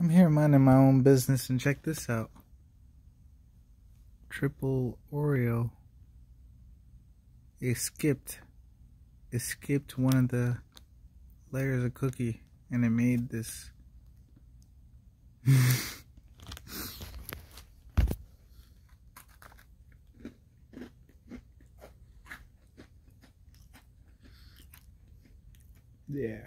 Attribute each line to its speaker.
Speaker 1: I'm here minding my own business and check this out. Triple Oreo. It skipped. It skipped one of the layers of cookie and it made this. yeah.